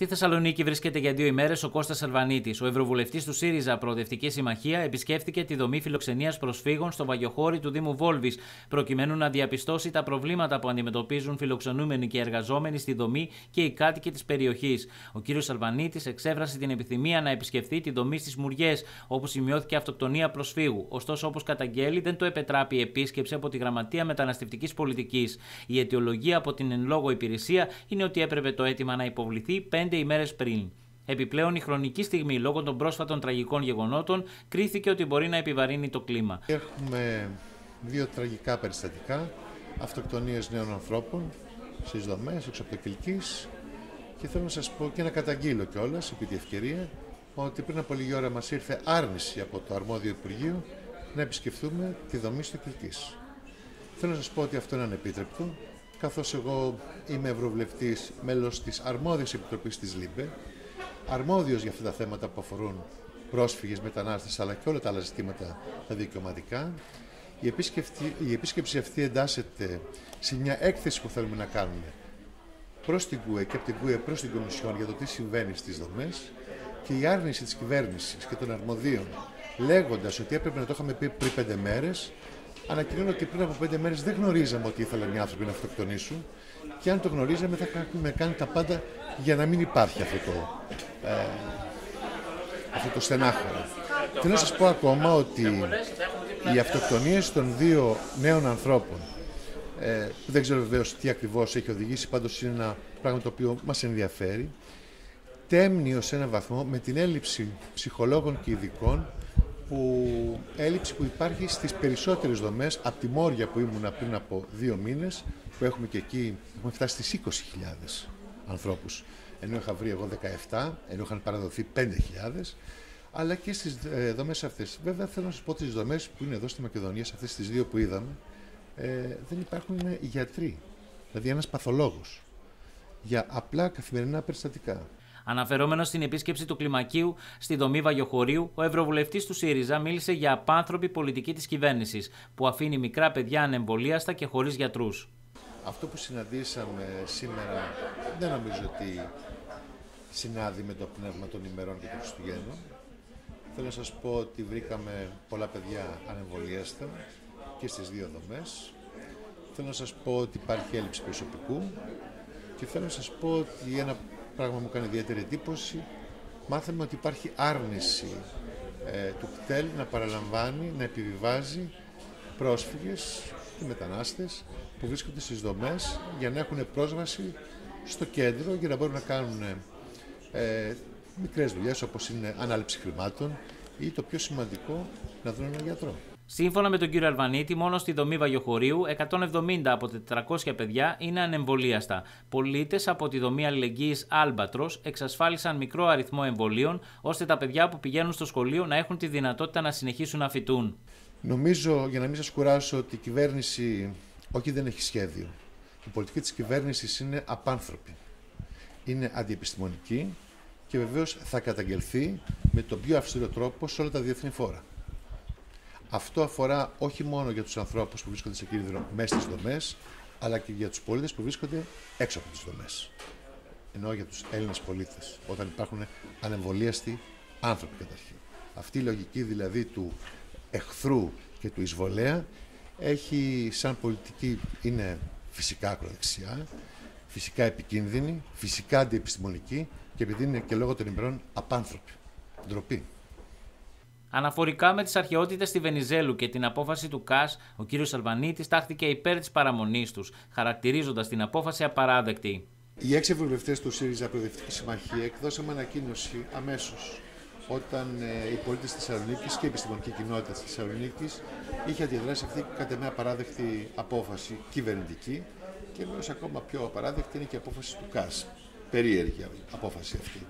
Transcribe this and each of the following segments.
Στη Θεσσαλονίκη βρίσκεται για δύο ημέρες ο Κώστας Αλβανίτη. Ο Ευρωβουλευτής του ΣΥΡΙΖΑ Προοδευτική Συμμαχία επισκέφθηκε τη δομή φιλοξενίας προσφύγων στο Βαγιοχώρι του Δήμου Βόλβης, προκειμένου να διαπιστώσει τα προβλήματα που αντιμετωπίζουν φιλοξενούμενοι και εργαζόμενοι στη δομή και οι κάτοικοι της περιοχής. Ο κ. Αλβανίτη εξέφρασε την επιθυμία να επισκεφθεί τη δομή στις Μουριές, όπου σημειώθηκε αυτοκτονία προσφύγου. Ωστόσο, όπως καταγγέλει, δεν το επετράπει η επίσκεψη από τη Γραμματεία Μεταναστευτικής Πολιτικής. Η αιτιολογία από την εν λόγω υπηρεσία είναι ότι έπρεπε το αίτημα να υποβληθεί πέντε ημέρες πριν. Επιπλέον, η χρονική στιγμή λόγω των πρόσφατων τραγικών γεγονότων κρίθηκε ότι μπορεί να επιβαρύνει το κλίμα. Έχουμε δύο τραγικά περιστατικά, αυτοκτονίες νέων ανθρώπων στις δομές, έξω από το Κιλκής και θέλω να σας πω και να καταγγείλω κιόλας επί τη ευκαιρία ότι πριν από λίγη ώρα μας ήρθε άρνηση από το αρμόδιο Υπουργείο να επισκεφθούμε τη δομή στο Κιλκής. Θέλω να σας πω ότι αυτό είναι ανεπίτρεπτο καθώς εγώ είμαι ευρωβουλευτής, μέλος της αρμόδιας επιτροπής της LIBE, αρμόδιος για αυτά τα θέματα που αφορούν πρόσφυγες, μετανάστες, αλλά και όλα τα άλλα ζητήματα τα δικαιωματικά. Η, η επίσκεψη αυτή εντάσσεται σε μια έκθεση που θέλουμε να κάνουμε προς την ΚΟΕ και από την ΚΟΕ προς την Κομισιόν για το τι συμβαίνει στις δομές και η άρνηση της κυβέρνησης και των αρμοδίων λέγοντας ότι έπρεπε να το είχαμε πει πριν πέντε μέρες ανακοινώνω ότι πριν από πέντε μέρες δεν γνωρίζαμε ότι ήθελαν οι άνθρωποι να αυτοκτονήσουν και αν το γνωρίζαμε θα είχαμε κάνει τα πάντα για να μην υπάρχει αυτό το, ε, αυτό το στενάχωρο. Θέλω να σας πω ακόμα ότι οι αυτοκτονίες των δύο νέων ανθρώπων ε, δεν ξέρω βεβαίως τι ακριβώς έχει οδηγήσει, πάντως είναι ένα πράγμα το οποίο μας ενδιαφέρει τέμνει ως ένα βαθμό με την έλλειψη ψυχολόγων και ειδικών που έλλειψη που υπάρχει στις περισσότερες δομές από τη Μόρια που ήμουν πριν από δύο μήνες που έχουμε και εκεί, έχουμε φτάσει στις 20.000 ανθρώπους ενώ είχα βρει εγώ 17, ενώ είχαν παραδοθεί 5.000 αλλά και στις ε, δομές αυτές. Βέβαια θέλω να σας πω τις δομές που είναι εδώ στη Μακεδονία, σε αυτές τις δύο που είδαμε, ε, δεν υπάρχουν γιατροί, δηλαδή ένας παθολόγος για απλά καθημερινά περιστατικά. Αναφερόμενος στην επίσκεψη του κλιμακίου στη δομή Βαγιοχωρίου, ο Ευρωβουλευτής του ΣΥΡΙΖΑ μίλησε για απάνθρωπη πολιτική της κυβέρνησης, που αφήνει μικρά παιδιά ανεμβολίαστα και χωρίς γιατρούς. Αυτό που συναντήσαμε σήμερα δεν νομίζω ότι συνάδει με το πνεύμα των ημερών και των Χριστουγέννων. Θέλω να σας πω ότι βρήκαμε πολλά παιδιά ανεμβολίαστα και στις δύο δομές. Θέλω να σας πω ότι υπάρχει έλλειψη προσωπικού και θέλω να σας πω ότι ένα πράγμα μου κάνει ιδιαίτερη εντύπωση. Μάθαμε ότι υπάρχει άρνηση ε, του κτέλ να παραλαμβάνει, να επιβιβάζει πρόσφυγες και μετανάστες που βρίσκονται στις δομές για να έχουν πρόσβαση στο κέντρο για να μπορούν να κάνουν ε, μικρές δουλειές όπως είναι ανάληψη χρημάτων ή το πιο σημαντικό να δουν έναν γιατρό. Σύμφωνα με τον κύριο Αλβανίτη, μόνο στη δομή Βαγιοχωρίου 170 από 400 παιδιά είναι ανεμβολίαστα. Πολίτες από τη δομή αλληλεγγύης Άλμπατρος εξασφάλισαν μικρό αριθμό εμβολίων, ώστε τα παιδιά που πηγαίνουν στο σχολείο να έχουν τη δυνατότητα να συνεχίσουν να φοιτούν. Νομίζω, για να μην σας κουράσω, ότι η κυβέρνηση όχι δεν έχει σχέδιο. Η πολιτική της κυβέρνησης είναι απάνθρωπη. Είναι αντιεπιστημονική και βεβαίως θα καταγγελθεί με τον πιο αυστηρό τρόπο σε όλα τα διεθνή φόρα. Αυτό αφορά όχι μόνο για τους ανθρώπους που βρίσκονται σε κίνδυνο μέσα στις δομές, αλλά και για τους πολίτες που βρίσκονται έξω από τις δομές. Ενώ για τους Έλληνες πολίτες, όταν υπάρχουν ανεμβολίαστοι άνθρωποι καταρχήν. Αυτή η λογική δηλαδή του εχθρού και του εισβολέα έχει σαν πολιτική, είναι φυσικά ακροδεξιά, φυσικά επικίνδυνη, φυσικά αντιεπιστημονική και επειδή είναι και λόγω των ημερών απάνθρωπη. Ντροπή. Αναφορικά με τις αρχαιότητες στη Βενιζέλου και την απόφαση του ΚΑΣ, ο κ. Αλβανίτης τάχθηκε υπέρ της παραμονής τους, χαρακτηρίζοντας την απόφαση απαράδεκτη. Οι έξι ευρωβουλευτές του ΣΥΡΙΖΑ Προοδευτική Συμμαχία εκδώσαμε ανακοίνωση αμέσως όταν ε, οι πολίτες της Θεσσαλονίκης και η επιστημονική κοινότητα της Θεσσαλονίκης είχε αντιδράσει αυτή κατά μια απαράδεκτη απόφαση κυβερνητική και βεβαίω ακόμα πιο απαράδεκτη είναι και η απόφαση του ΚΑΣ. Περίεργη απόφαση αυτή.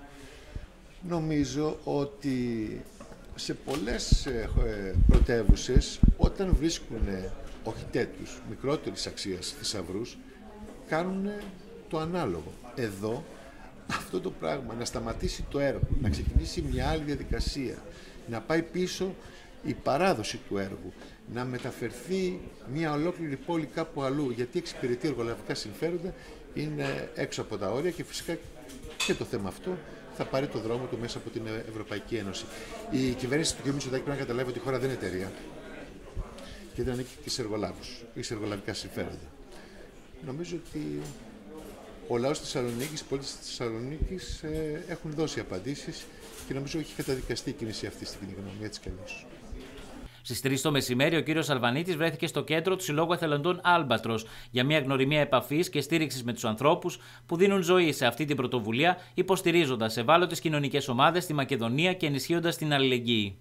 Νομίζω ότι σε πολλές ε, ε, πρωτεύουσες όταν βρίσκουν οχητέτους μικρότερης αξίας θησαυρούς, κάνουν το ανάλογο. Εδώ αυτό το πράγμα να σταματήσει το έργο, να ξεκινήσει μια άλλη διαδικασία, να πάει πίσω η παράδοση του έργου, να μεταφερθεί μια ολόκληρη πόλη κάπου αλλού, γιατί εξυπηρετεί εργολαβικά συμφέροντα, είναι έξω από τα όρια και φυσικά Και το θέμα αυτό θα πάρει το δρόμο του μέσα από την Ευρωπαϊκή Ένωση. Η κυβέρνηση του κ. Μητσοτάκη πρέπει να καταλάβει ότι η χώρα δεν είναι εταιρεία και δεν ανήκει και σε εργολάβους ή σε εργολαβικά συμφέροντα. Νομίζω ότι ο λαός της Θεσσαλονίκης, οι πολίτες της Θεσσαλονίκης ε, έχουν δώσει απαντήσεις και νομίζω έχει καταδικαστεί η κίνηση αυτή στην κοινή γνώμη, έτσι κι αλλιώ. Στις 3 το μεσημέρι, ο κύριος Αλβανίτης βρέθηκε στο κέντρο του Συλλόγου Εθελοντών Άλμπατρος για μια γνωριμία επαφής και στήριξης με τους ανθρώπους που δίνουν ζωή σε αυτή την πρωτοβουλία, υποστηρίζοντας ευάλωτες κοινωνικές ομάδες στη Μακεδονία και ενισχύοντας την αλληλεγγύη.